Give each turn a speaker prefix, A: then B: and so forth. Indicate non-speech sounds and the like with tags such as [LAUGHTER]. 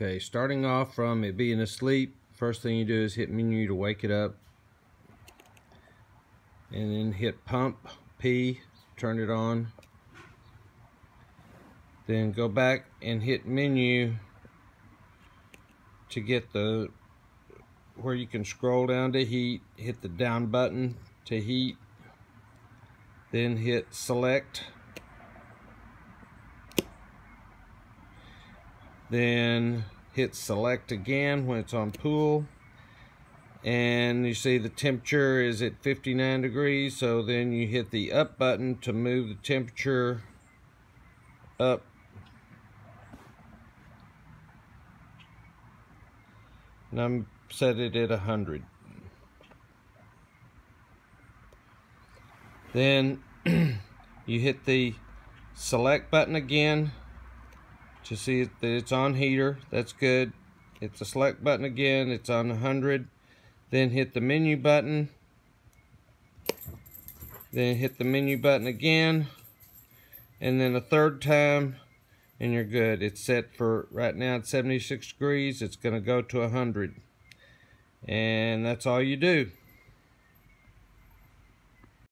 A: Okay, starting off from it being asleep, first thing you do is hit menu to wake it up. And then hit pump, P, turn it on. Then go back and hit menu to get the where you can scroll down to heat, hit the down button to heat, then hit select then hit select again when it's on pool. And you see the temperature is at 59 degrees so then you hit the up button to move the temperature up. And I'm set it at 100 then [CLEARS THROAT] you hit the select button again to see that it's on heater. That's good. Hit the select button again. It's on 100. Then hit the menu button. Then hit the menu button again. And then a third time and you're good. It's set for right now at 76 degrees. It's going to go to 100. And that's all you do.